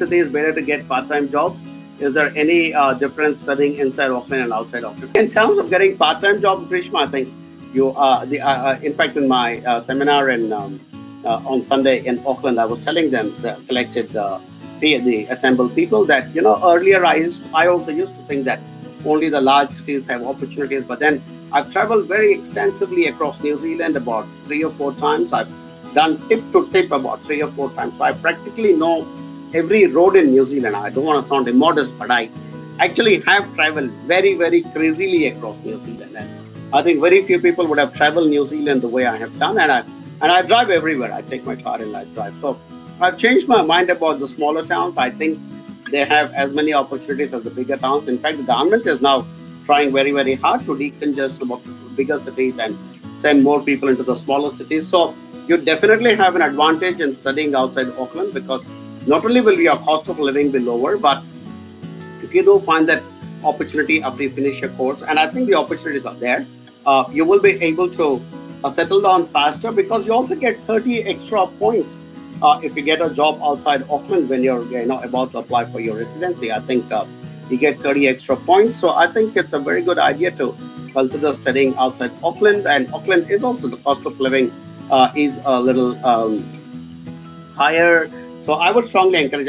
is better to get part-time jobs? Is there any uh, difference studying inside Auckland and outside Auckland? In terms of getting part-time jobs, Grishma, I think you are the. Uh, uh, in fact, in my uh, seminar in um, uh, on Sunday in Auckland, I was telling them the collected uh, the, the assembled people that you know earlier I used I also used to think that only the large cities have opportunities, but then I've traveled very extensively across New Zealand about three or four times. I've done tip to tip about three or four times, so I practically know every road in New Zealand. I don't want to sound immodest, but I actually have traveled very, very crazily across New Zealand. And I think very few people would have traveled New Zealand the way I have done. And I and I drive everywhere. I take my car and I drive. So I've changed my mind about the smaller towns. I think they have as many opportunities as the bigger towns. In fact, the government is now trying very, very hard to decongest of the bigger cities and send more people into the smaller cities. So you definitely have an advantage in studying outside Auckland because not only will your cost of living be lower, but if you do find that opportunity after you finish your course, and I think the opportunities are there, uh, you will be able to uh, settle down faster because you also get 30 extra points uh, if you get a job outside Auckland when you're you know about to apply for your residency. I think uh, you get 30 extra points. So I think it's a very good idea to consider studying outside Auckland. And Auckland is also the cost of living uh, is a little um, higher. So I would strongly encourage